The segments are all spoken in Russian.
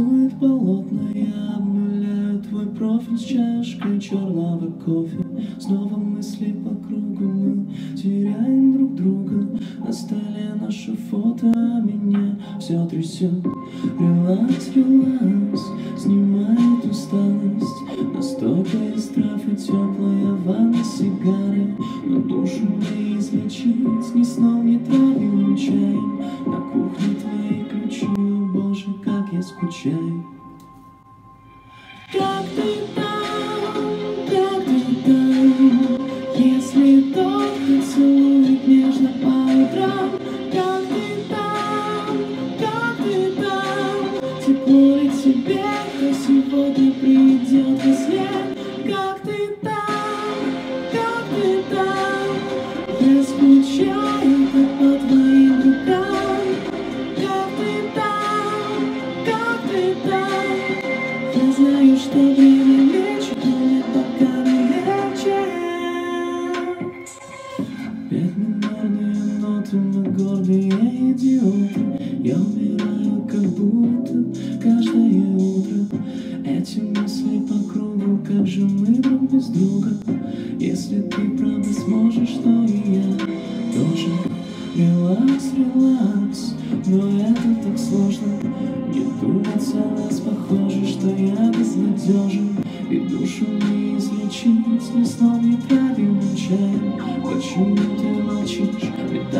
рисует полотна Я обнуляю твой профиль с чашкой черного кофе. Снова мысли по кругу Мы теряем друг друга. На столе наше фото А меня все трясет Релакс, релакс Снимает усталость. Настойка из трав и теплая ванна сигары Но душу не излечить Ни сном, там Тепло ли тебе, кто сегодня придет во сне Как ты там, как ты там? Я скучаю, как по твоим рукам. Как ты там, как ты там? Я знаю, что время лечит, но мне пока не легче Пять минорные ноты, мы гордые идиоты Я как будто каждое утро. Эти мысли по кругу, как же мы друг без друга. Если ты правда сможешь, то и я тоже. Релакс, релакс, но это так сложно. Не думать о нас похоже, что я безнадежен И душу не излечить ни сном, ни травяным чаем. Почему ты молчишь, ведь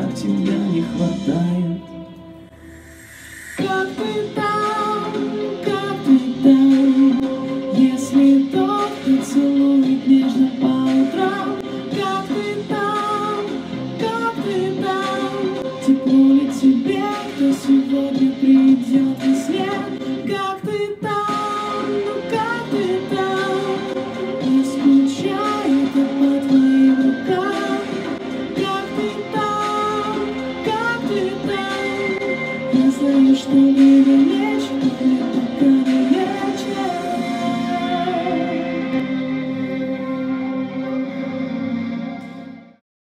все, что любишь.